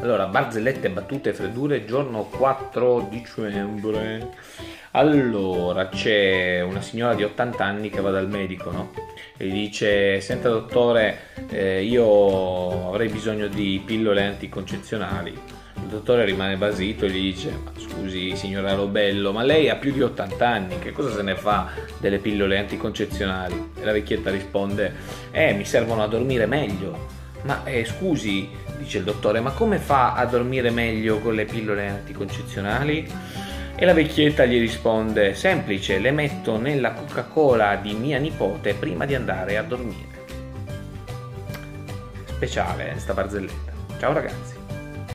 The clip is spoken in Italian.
Allora, barzellette, battute, freddure, giorno 4 dicembre. Allora, c'è una signora di 80 anni che va dal medico, no? E gli dice, senta dottore, eh, io avrei bisogno di pillole anticoncezionali. Il dottore rimane basito e gli dice, ma scusi signora Robello, ma lei ha più di 80 anni, che cosa se ne fa delle pillole anticoncezionali? E la vecchietta risponde, eh, mi servono a dormire meglio. Ma eh, scusi, dice il dottore, ma come fa a dormire meglio con le pillole anticoncezionali? E la vecchietta gli risponde, semplice, le metto nella Coca-Cola di mia nipote prima di andare a dormire. Speciale sta barzelletta. Ciao ragazzi.